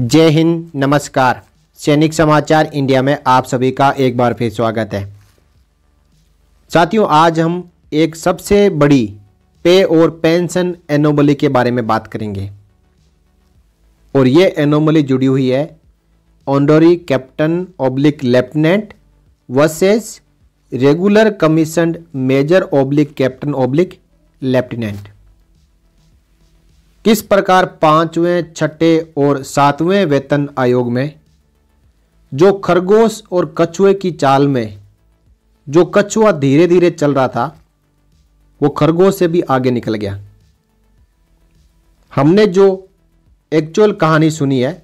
जय हिंद, नमस्कार। सैनिक समाचार इंडिया में आप सभी का एक बार फिर स्वागत है। साथियों, आज हम एक सबसे बड़ी पे और पेंशन एनोमली के बारे में बात करेंगे। और ये एनोमली जुड़ी हुई है honorary captain oblique lieutenant versus regular commission major oblique captain oblique lieutenant. किस प्रकार पाँचवें, छठे और सातवें वेतन आयोग में? जो खरगोश और कछुए की चाल में, जो कछुआ धीरे धीरे चल रहा था, वो खरगोश से भी आगे निकल गया। हमने जो एक्चुअल कहानी सुनी है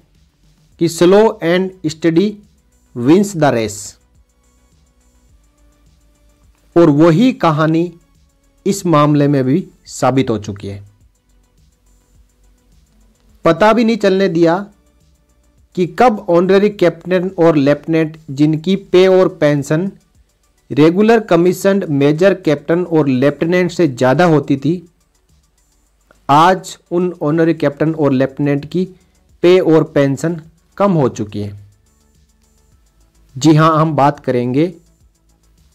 कि slow and steady wins the race और वही कहानी इस मामले में भी साबित हो चुकी है। पता भी नहीं चलने दिया कि कब ऑनररी कैप्टन और लेफ्टिनेंट, जिनकी पे और pension, regular commission major captain और लेफ्टिनेंट से ज़्यादा होती थी, आज उन ऑनरी कैप्टन और लेफ्टिनेंट की पे और पेंशन कम हो चुकी है। जी हाँ हम बात करेंगे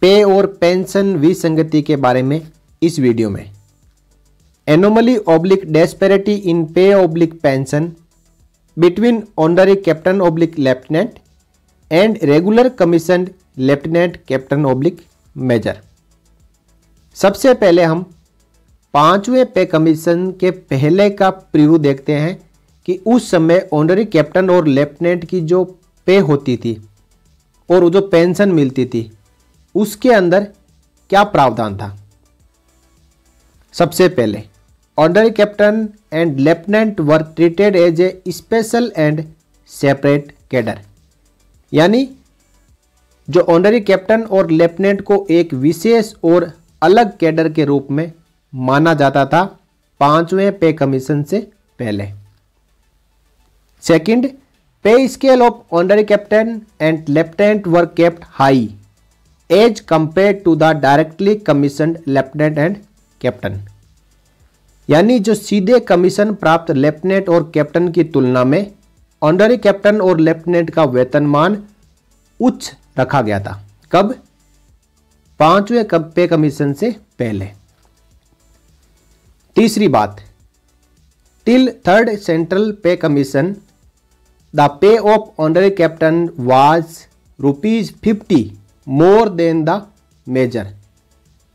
पे और पेंशन विसंगति के बारे में इस वीडियो में। Anomaly oblique disparity in pay oblique pension between honorary captain oblique lieutenant and regular commission lieutenant captain oblique major सबसे पहले हम पाँचवें पे कमीशन के पहले का प्रिव्यू देखते हैं कि उस समय ऑनरी कैप्टन और लेफ्टिनेंट की जो पे होती थी और जो पेंशन मिलती थी, उसके अंदर क्या प्रावधान था? सबसे पहले honorary captain and lieutenant were treated as a special and separate cadre यानी, जो ऑनरी कैप्टन और लेफ्टिनेंट को एक विशेष और अलग कैडर के रूप में माना जाता था पाँचवें पे कमीशन से पहले। Second pay scale of honorary captain and lieutenant were kept high as compare to the directly commission lieutenant and captain यानी जो सीधे कमीशन प्राप्त लेफ्टिनेंट और कैप्टन की तुलना में ऑनरी कैप्टन और लेफ्टिनेंट का वेतनमान उच्च रखा गया था। कब? पाँचवें पे कमीशन से पहले। तीसरी बात, till third central pay commission, the pay of honorary captain was rupees fifty more than the major,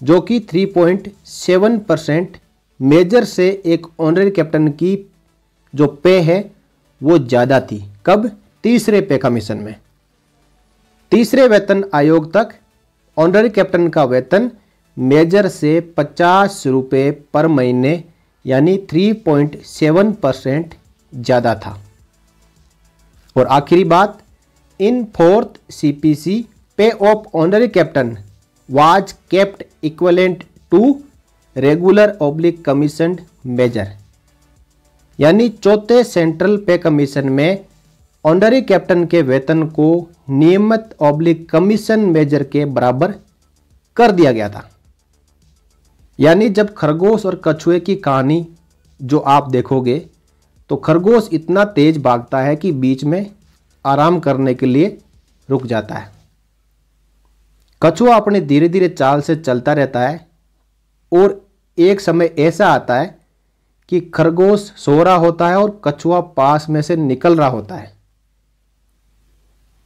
जो कि 3.7 परसेंट मेजर से एक ऑनरी कैप्टन की जो पे है, वो ज़्यादा थी। कब? तीसरे पे कमीशन में। तीसरे वेतन आयोग तक ऑनरी कैप्टन का वेतन मेजर से पचास रुपये पर महीने, यानी 3.7 परसेंट ज़्यादा था। और आखिरी बात, in fourth CPC pay of honorary captain was kept equivalent to regular oblique commission major. यानी चौथे सेंट्रल पे कमीशन में ऑनरी कैप्टन के वेतन को नियमित ऑब्लिक कमीशन मेजर के बराबर कर दिया गया था। यानी जब खरगोश और कछुए की कहानी जो आप देखोगे तो खरगोश इतना तेज भागता है कि बीच में आराम करने के लिए रुक जाता है। कछुआ अपने धीरे धीरे चाल से चलता रहता है और एक समय ऐसा आता है कि खरगोश सो रहा होता है और कछुआ पास में से निकल रहा होता है।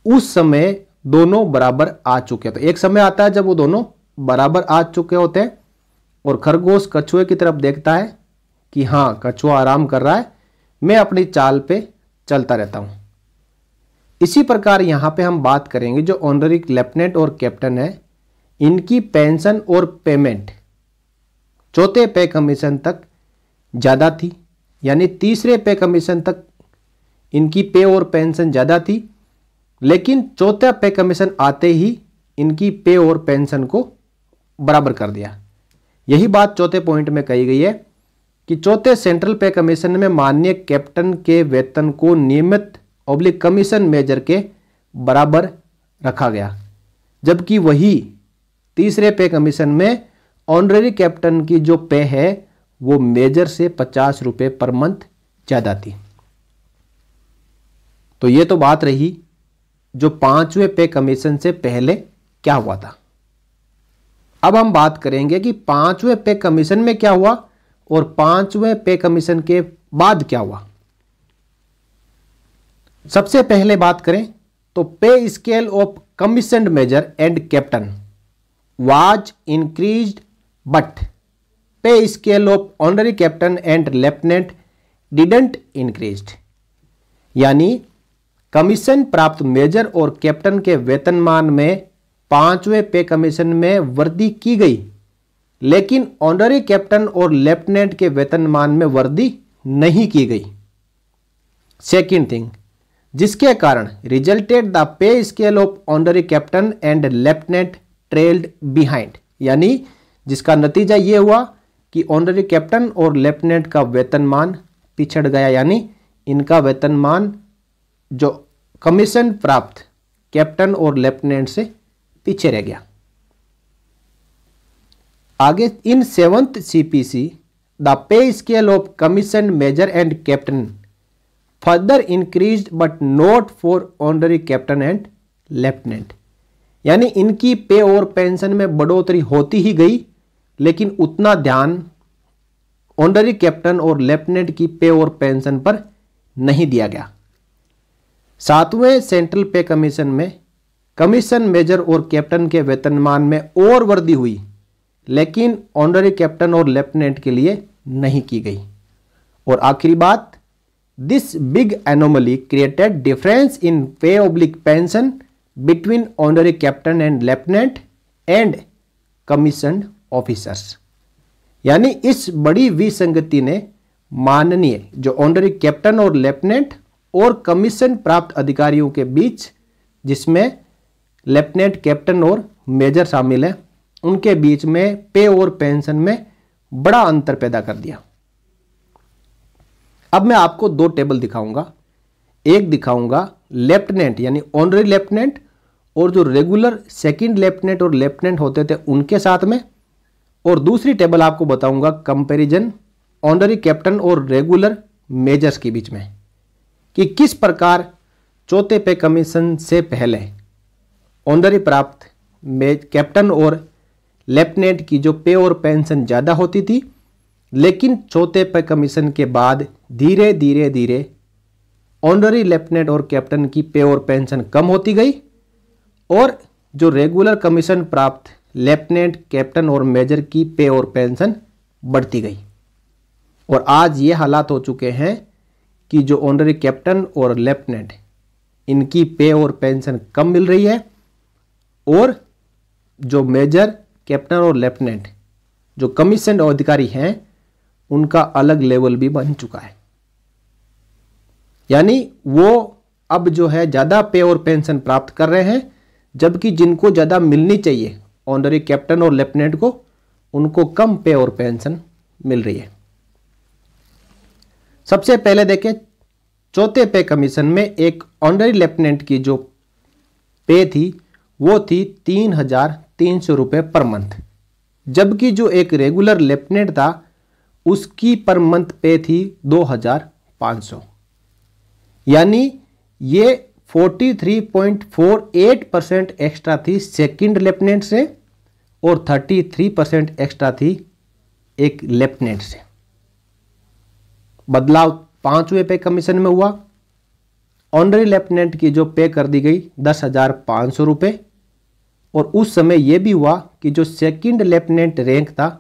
उस समय दोनों बराबर आ चुके होते एक समय आता है जब वो दोनों बराबर आ चुके होते हैं और खरगोश कछुए की तरफ़ देखता है कि हाँ कछुआ आराम कर रहा है, मैं अपनी चाल पे चलता रहता हूँ। इसी प्रकार यहाँ पे हम बात करेंगे जो ऑनरी लेफ्टिनेंट और कैप्टन है, इनकी पेंशन और पेमेंट। चौथे पे कमीशन तक ज़्यादा थी, यानी तीसरे पे कमीशन तक इनकी पे और पेंशन ज़्यादा थी, लेकिन चौथा पे कमीशन आते ही इनकी पे और पेंशन को बराबर कर दिया। यही बात चौथे पॉइंट में कही गई है कि चौथे सेंट्रल पे कमीशन में माननीय कैप्टन के वेतन को नियमित ऑब्लिक कमीशन मेजर के बराबर रखा गया, जबकि वही तीसरे पे कमीशन में ऑनरेरी कैप्टन की जो पे है, वो मेजर से पचास रुपये पर मंथ ज़्यादा थी। तो ये तो बात रही, जो पाँचवें पे कमीशन से पहले क्या हुआ था? अब हम बात करेंगे कि पाँचवें पे कमीशन में क्या हुआ और पाँचवें पे कमीशन के बाद क्या हुआ। सबसे पहले बात करें तो pay scale of commission major and captain, was increase but pay scale of honorary captain and lieutenant didn't increase यानी कमीशन प्राप्त मेजर और कैप्टन के वेतनमान में पाँचवें पे कमीशन में वृद्धि की गई। लेकिन ऑनरी कैप्टन और लेफ्टिनेंट के वेतनमान में वृद्धि नहीं की गई। सेकेंड थिंग जिसके कारण resulted the pay scale of honorary captain and lieutenant trailed behind यानी जिसका नतीजा यह हुआ कि ऑनरी कैप्टन और लेफ्टिनेंट का वेतनमान पिछड़ गया, यानी इनका वेतनमान जो कमीशन प्राप्त कैप्टन और लेफ्टिनेंट से पीछे रह गया। आगे in seventh CPC the pay scale of commission major and captain, further increase but not for honorary captain and lieutenant, यानी इनकी पे और पेंशन में बढ़ोतरी होती ही गई। लेकिन उतना ध्यान ऑनरी कैप्टन और लेफ्टिनेंट की पे और पेंशन पर नहीं दिया गया। सातवें सेंट्रल पे कमीशन में, कमीशन मेजर और कैप्टन के वेतनमान में और वृद्धि हुई, लेकिन ऑनरी कैप्टन और लेफ्टिनेंट के लिए नहीं की गई। और आखिरी बात this big anomaly created difference in pay oblique pension between honorary captain and lieutenant and commission officers यानी इस बड़ी विसंगति ने माननीय जो ऑनरी कैप्टन और लेफ्टिनेंट और कमीशन प्राप्त अधिकारियों के बीच, जिसमें लेफ्टिनेंट कैप्टन और मेजर शामिल हैं, उनके बीच में पे और पेंशन में बड़ा अंतर पैदा कर दिया। अब मैं आपको दो टेबल दिखाऊँगा। एक दिखाऊँगा लेफ्टिनेंट यानी ऑनरी लेफ्टिनेंट और जो रेगुलर सेकंड लेफ्टिनेंट और लेफ्टिनेंट होते थे, उनके साथ में। और दूसरी टेबल आपको बताऊँगा कंपैरिजन ऑनरी कैप्टन और रेगुलर मेजर्स के बीच में कि किस प्रकार चौथे पे कमीशन से पहले ऑनरी प्राप्त कैप्टन और लेफ्टिनेंट की जो पे और पेंशन ज़्यादा होती थी, लेकिन चौथे पे कमीशन के बाद धीरे धीरे धीरे ऑनरी लेफ्टिनेंट और कैप्टन की पे और पेंशन कम होती गई और जो रेगुलर कमीशन प्राप्त लेफ्टिनेंट कैप्टन और मेजर की पे और पेंशन बढ़ती गई। और आज ये हालात हो चुके हैं कि जो ऑनरी कैप्टन और लेफ्टिनेंट, इनकी पे और पेंशन कम मिल रही है और जो मेजर, कैप्टन और लेफ्टिनेंट, जो कमीशन अधिकारी हैं, उनका अलग लेवल भी बन चुका है। यानी वो अब जो है ज़्यादा पे और पेंशन प्राप्त कर रहे हैं, जबकि जिनको ज़्यादा मिलनी चाहिए ऑनरी कैप्टन और लेफ्टिनेंट को उनको कम पे और पेंशन मिल रही है। सबसे पहले देखें, चौथे पे कमीशन में एक ऑनरी लेफ्टिनेंट की जो पे थी, वो थी तीन हज़ार तीन सौ रुपये पर मंथ। जबकि जो एक रेगुलर लेफ्टिनेंट था, उसकी पर मंथ पे थी दो हज़ार पाँच सौ। यानी ये 43.48 परसेंट एक्स्ट्रा थी सेकंड लेफ्टिनेंट से और 33 परसेंट एक्स्ट्रा थी एक लेफ्टिनेंट से। बदलाव पाँचवें पे कमीशन में हुआ। ऑनरी लेफ्टिनेंट की जो पे कर दी गई, दस हज़ार पाँच सौ रुपये और उस समय यह भी हुआ कि जो सेकंड लेफ्टिनेंट रैंक था,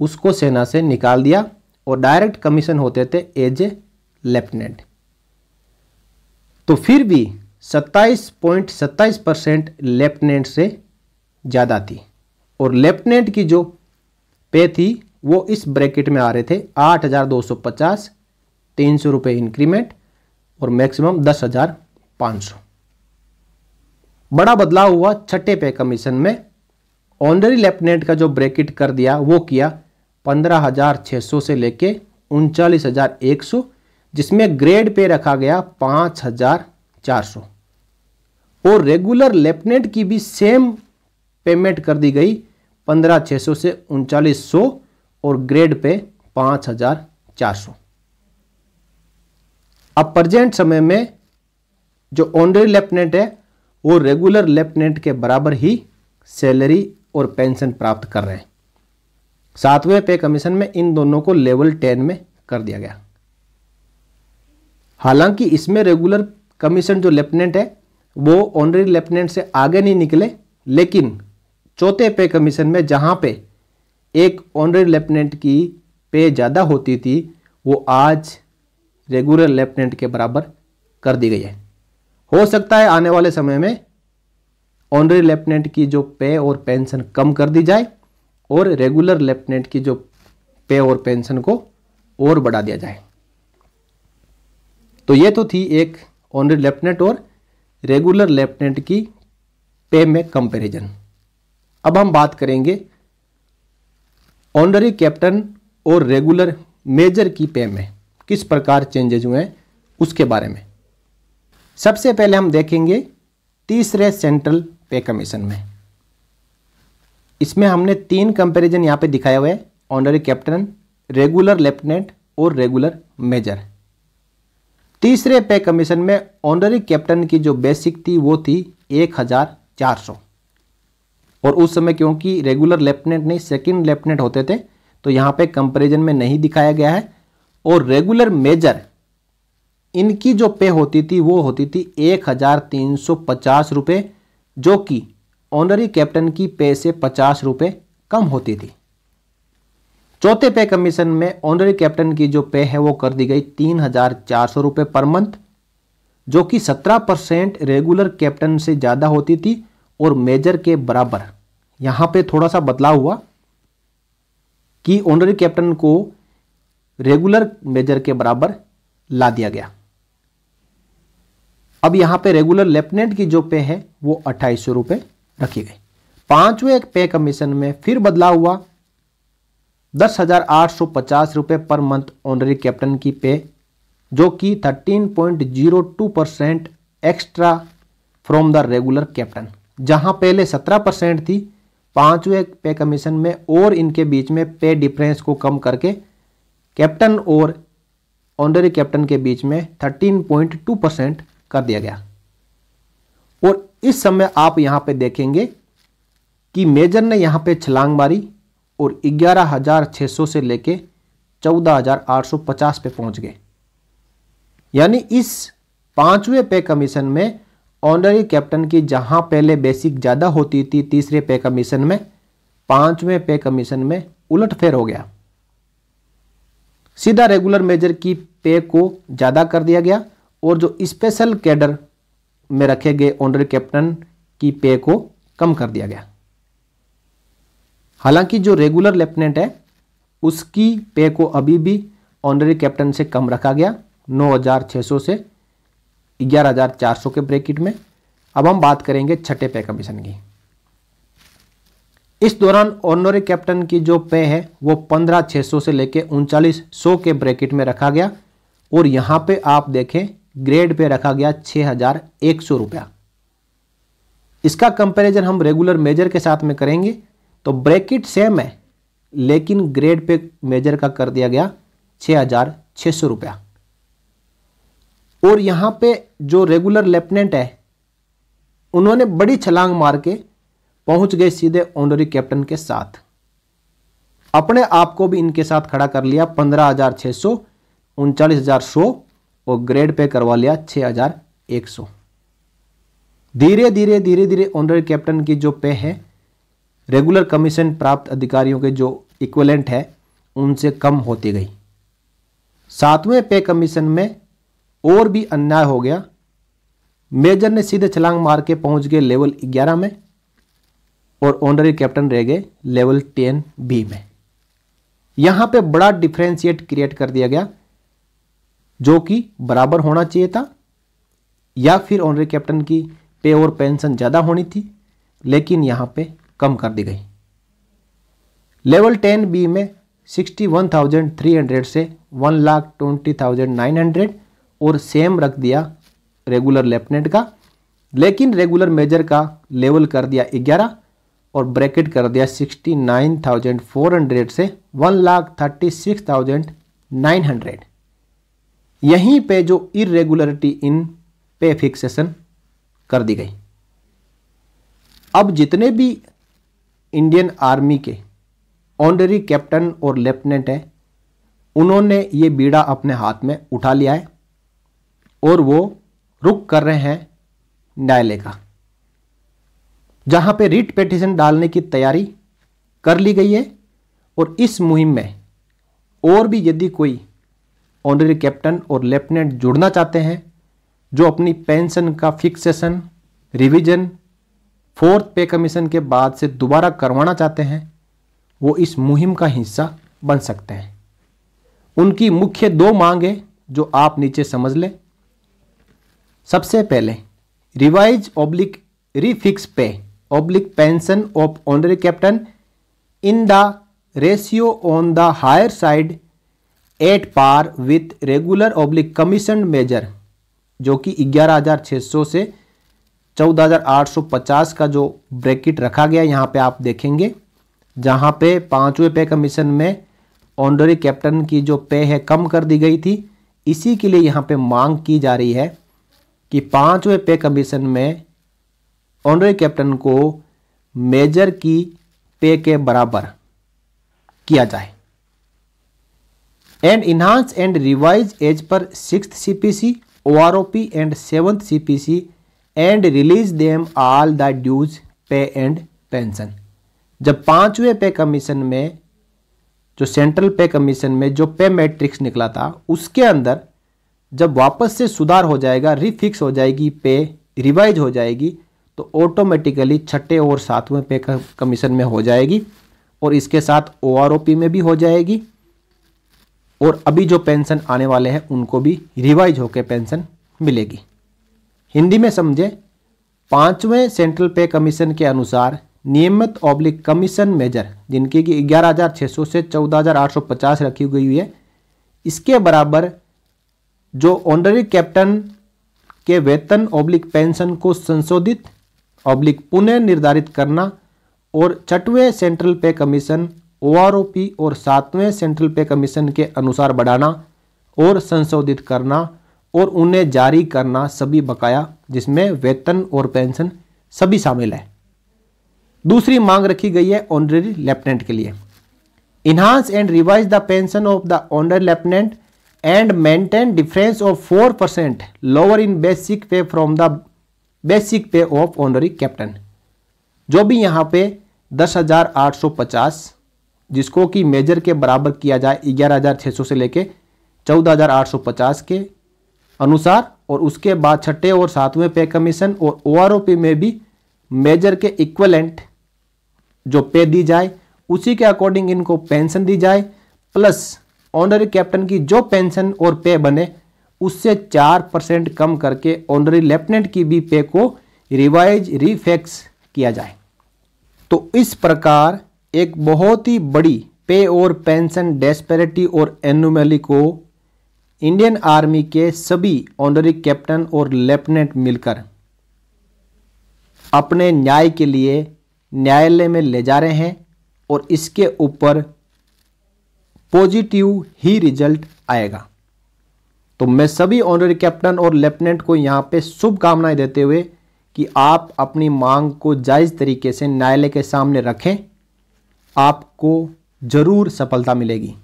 उसको सेना से निकाल दिया और डायरेक्ट कमीशन होते थे एज ए लेफ्टिनेंट तो फिर भी 27.27 परसेंट लेफ्टिनेंट से ज़्यादा थी। और लेफ्टिनेंट की जो पे थी, वो इस ब्रैकेट में आ रहे थे। आठ हज़ार दो सौ पचास, तीन सौ रुपये इंक्रीमेंट और मैक्सिमम दस हज़ार पाँच सौ। बड़ा बदलाव हुआ छठे पे कमीशन में। ऑनरी लेफ्टिनेंट का जो ब्रैकेट कर दिया, वो किया पंद्रह हज़ार छः सौ से लेके उनचालीस हज़ार एक सौ, जिसमें ग्रेड पे रखा गया पाँच हज़ार चार सौ। और रेगुलर लेफ्टिनेंट की भी सेम पेमेंट कर दी गई पंद्रह छः सौ से उनचालीस सौ और ग्रेड पे पाँच हज़ार चार सौ। अब प्रजेंट समय में जो ऑनरी लेफ्टिनेंट है, वो रेगुलर लेफ्टिनेंट के बराबर ही सैलरी और पेंशन प्राप्त कर रहे हैं। सातवें पे कमीशन में इन दोनों को लेवल टेन में कर दिया गया। हालाँकि इसमें रेगुलर कमीशन जो लेफ्टिनेंट है, वो ऑनरी लेफ्टिनेंट से आगे नहीं निकले, लेकिन चौथे पे कमीशन में जहाँ पे एक ऑनरी लेफ्टिनेंट की पे ज़्यादा होती थी, वो आज रेगुलर लेफ्टिनेंट के बराबर कर दी गई है। हो सकता है आने वाले समय में ऑनरी लेफ्टिनेंट की जो पे और पेंशन कम कर दी जाए और रेगुलर लेफ्टिनेंट की जो पे और पेंशन को और बढ़ा दिया जाए। तो ये तो थी एक ऑनरी लेफ्टिनेंट और रेगुलर लेफ्टिनेंट की पे में कंपैरिजन अब हम बात करेंगे ऑनरी कैप्टन और रेगुलर मेजर की पे में किस प्रकार चेंजेज हुए हैं उसके बारे में. सबसे पहले हम देखेंगे तीसरे सेंट्रल पे कमीशन में. इसमें हमने तीन कंपैरिजन यहाँ पे दिखाया हुआ है ऑनरी कैप्टन रेगुलर लेफ्टिनेंट और रेगुलर मेजर तीसरे पे कमीशन में ऑनरी कैप्टन की जो बेसिक थी, वो थी एक हज़ार चार सौ। और उस समय क्योंकि रेगुलर लेफ्टिनेंट नहीं, सेकंड लेफ्टिनेंट होते थे तो यहाँ पे कंपैरिजन में नहीं दिखाया गया है। और रेगुलर मेजर, इनकी जो पे होती थी, वो होती थी एक हज़ार तीन सौ पचास रुपये जो कि ऑनरी कैप्टन की पे से पचास रुपये कम होती थी। चौथे पे कमीशन में ऑनरी कैप्टन की जो पे है वो कर दी गई तीन हज़ार चार सौ रुपये पर मंथ, जो कि सत्रह परसेंट रेगुलर कैप्टन से ज़्यादा होती थी और मेजर के बराबर। यहाँ पे थोड़ा सा बदलाव हुआ कि ऑनरी कैप्टन को रेगुलर मेजर के बराबर ला दिया गया। अब यहाँ पे रेगुलर लेफ्टिनेंट की जो पे है वो अट्ठाईस सौ रुपये रखी गई। पाँचवें पे कमीशन में फिर बदलाव हुआ दस हज़ार आठ सौ पचास रुपये पर मंथ ऑनरी कैप्टन की पे, जो कि thirteen point zero two percent extra from the regular captain जहाँ पहले सत्रह परसेंट थी। पाँचवें पे कमीशन में और इनके बीच में पे डिफरेंस को कम करके कैप्टन और ऑनरी कैप्टन के बीच में थर्टीन पॉइंट टू परसेंट कर दिया गया। और इस समय आप यहाँ पे देखेंगे कि मेजर ने यहाँ पे छलांग मारी और ग्यारह हज़ार छह सौ से लेके चौदह हज़ार आठ सौ पचास पे पहुँच गए। यानी इस पाँचवें पे कमीशन में ऑनरी कैप्टन की जहाँ पहले बेसिक ज़्यादा होती थी, तीसरे पे कमीशन में, पाँचवें पे कमीशन में उलटफेर हो गया। सीधा रेगुलर मेजर की पे को ज़्यादा कर दिया गया और जो स्पेशल कैडर में रखे गए ऑनरी कैप्टन की पे को कम कर दिया गया। हालाँकि जो रेगुलर लेफ्टिनेंट है उसकी पे को अभी भी ऑनरी कैप्टन से कम रखा गया 9,600 से 11,400 के ब्रैकेट में। अब हम बात करेंगे छठे पे कमीशन की। इस दौरान ऑनरी कैप्टन की जो पे है वो पंद्रह छः सौ से लेके उनचालीस के ब्रैकेट में रखा गया और यहाँ पे आप देखें ग्रेड पे रखा गया छह हज़ार एक सौ रुपया। इसका कंपैरिजन हम रेगुलर मेजर के साथ में करेंगे तो ब्रैकेट सेम है, लेकिन ग्रेड पे मेजर का कर दिया गया छह हज़ार छह सौ रुपया। और यहाँ पे जो रेगुलर लेफ्टिनेंट है, उन्होंने बड़ी छलांग मार के पहुँच गए सीधे ऑनरी कैप्टन के साथ। अपने आप को भी इनके साथ खड़ा कर लिया पंद्रह हज़ार छह सौ, उनचालीस हज़ार सौ और ग्रेड पे करवा लिया छः हज़ार एक सौ। धीरे धीरे धीरे धीरे ऑनरी कैप्टन की जो पे है रेगुलर कमीशन प्राप्त अधिकारियों के जो इक्वलेंट है, उनसे कम होती गई। सातवें पे कमीशन में और भी अन्याय हो गया। मेजर ने सीधे छलांग मार के पहुँच गए लेवल 11 में और ऑनरी कैप्टन रह गए लेवल 10 बी में। यहाँ पे बड़ा डिफ्रेंशिएट क्रिएट कर दिया गया, जो कि बराबर होना चाहिए था, या फिर ऑनरी कैप्टन की पे और पेंशन ज़्यादा होनी थी, लेकिन यहाँ पे कम कर दी गई। लेवल टेन बी में sixty one thousand three hundred से one lakh twenty thousand nine hundred और सेम रख दिया रेगुलर लेफ्टिनेंट का, लेकिन रेगुलर मेजर का लेवल कर दिया ग्यारह और ब्रैकेट कर दिया sixty nine thousand four hundred से one lakh thirty six thousand nine hundred यहीं पे जो इरेगुलरिटी इन पे फिक्सेशन कर दी गई। अब जितने भी इंडियन आर्मी के ऑनरी कैप्टन और लेफ्टिनेंट हैं। उन्होंने ये बीड़ा अपने हाथ में उठा लिया है और वो रुक कर रहे हैं न्यायालय का, जहाँ पे रिट पिटिशन डालने की तैयारी कर ली गई है। और इस मुहिम में और भी यदि कोई ऑनरी कैप्टन और लेफ्टिनेंट जुड़ना चाहते हैं, जो अपनी पेंशन का fixation, revision fourth pay commission के बाद से दोबारा करवाना चाहते हैं वो इस मुहिम का हिस्सा बन सकते हैं। उनकी मुख्य दो मांग जो आप नीचे समझ लें। सबसे पहले revise oblique refix pay oblique pension of honorary captain in the ratio on the higher side at par with regular oblique commission major जो कि 11,600 से 14,850 का जो ब्रैकेट रखा गया यहाँ पे आप देखेंगे जहाँ पे पाँचवें पे कमीशन में ऑनरी कैप्टन की जो पे है कम कर दी गई थी। इसी के लिए यहाँ पे मांग की जा रही है कि पाँचवें पे कमीशन में ऑनरी कैप्टन को मेजर की पे के बराबर किया जाए। And enhance and revise as per six CPC OROP and seventh CPC and release them all the dues pay and pension जब पाँचवें पे कमीशन में, जो सेंट्रल पे कमीशन में जो पे मैट्रिक्स निकला था, उसके अंदर जब वापस से सुधार हो जाएगा रिफिक्स हो जाएगी पे रिवाइज हो जाएगी तो ऑटोमेटिकली छठे और सातवें पे कमीशन में हो जाएगी और इसके साथ ओआरओपी में भी हो जाएगी और अभी जो पेंशन आने वाले हैं, उनको भी रिवाइज होकर पेंशन मिलेगी। हिंदी में समझे पाँचवें सेंट्रल पे कमीशन के अनुसार नियमित ऑब्लिक कमीशन मेजर जिनकी कि 11,600 से 14,850 रखी गई हुई है इसके बराबर जो ऑनरी कैप्टन के वेतन ऑब्लिक पेंशन को संशोधित ऑब्लिक पुनः निर्धारित करना और छठवें सेंट्रल पे कमीशन ओआरओपी और सातवें सेंट्रल पे कमीशन के अनुसार बढ़ाना और संशोधित करना और उन्हें जारी करना सभी बकाया, जिसमें वेतन और पेंशन सभी शामिल है। दूसरी मांग रखी गई है ऑनररी लेफ्टिनेंट के लिए। Enhance and revise the pension of the honour lieutenant and maintain difference of four percent lower in basic pay from the basic pay of honorary captain जो भी यहाँ पे दस हज़ार आठ सौ पचास, जिसको कि मेजर के बराबर किया जाए ग्यारह हज़ार छह सौ से लेके चौदह हज़ार आठ सौ पचास के अनुसार और उसके बाद छठे और सातवें पे कमीशन और ओआरओपी में भी मेजर के इक्वलेंट जो पे दी जाए, उसी के अकॉर्डिंग इनको पेंशन दी जाए प्लस ऑनरी कैप्टन की जो पेंशन और पे बने, उससे चार परसेंट कम करके ऑनरी लेफ्टिनेंट की भी पे को रिवाइज रिफेक्स किया जाए। तो इस प्रकार एक बहुत ही बड़ी पे और पेंशन डेस्पेरिटी और एनुमली को इंडियन आर्मी के सभी ऑनरी कैप्टन और लेफ्टिनेंट मिलकर अपने न्याय के लिए न्यायालय में ले जा रहे हैं और इसके ऊपर पॉजिटिव ही रिज़ल्ट आएगा। तो मैं सभी ऑनरी कैप्टन और लेफ्टिनेंट को यहाँ पे शुभकामनाएँ देते हुए कि आप अपनी मांग को जायज़ तरीके से न्यायालय के सामने रखें। आपको ज़रूर सफलता मिलेगी।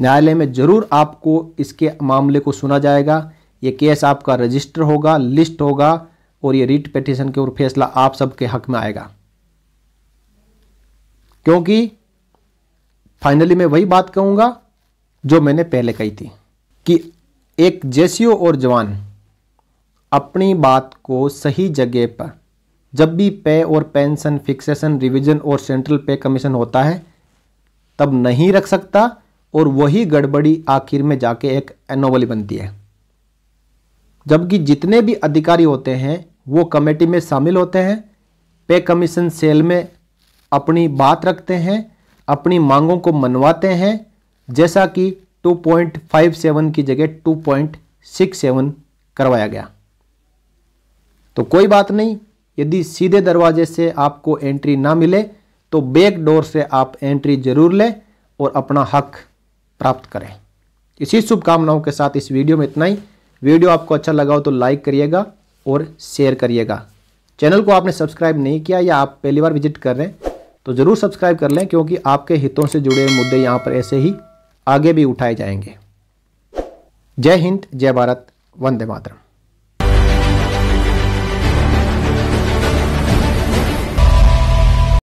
न्यायालय में ज़रूर आपको इसके मामले को सुना जाएगा। ये केस आपका रजिस्टर होगा, लिस्ट होगा और ये रिट पिटिशन के ऊपर फैसला आप सबके हक में आएगा। क्योंकि फाइनली मैं वही बात कहूँगा जो मैंने पहले कही थी कि एक जेसीओ और जवान अपनी बात को सही जगह पर जब भी पे और पेंशन, फिक्सेशन, रिवीजन और सेंट्रल पे कमीशन होता है, तब नहीं रख सकता और वही गड़बड़ी आखिर में जाके एक एनोवली बनती है। जबकि जितने भी अधिकारी होते हैं, वो कमेटी में शामिल होते हैं पे कमीशन सेल में अपनी बात रखते हैं, अपनी मांगों को मनवाते हैं, जैसा कि 2.57 की जगह 2.67 करवाया गया। तो कोई बात नहीं, यदि सीधे दरवाजे से आपको एंट्री ना मिले तो बैक डोर से आप एंट्री ज़रूर लें और अपना हक प्राप्त करें। इसी शुभकामनाओं के साथ इस वीडियो में इतना ही। वीडियो आपको अच्छा लगा हो तो लाइक करिएगा और शेयर करिएगा। चैनल को आपने सब्सक्राइब नहीं किया या आप पहली बार विज़िट कर रहे हैं तो ज़रूर सब्सक्राइब कर लें क्योंकि आपके हितों से जुड़े हुए मुद्दे यहाँ पर ऐसे ही आगे भी उठाए जाएँगे। जय हिंद, जय भारत, वंदे मातरम।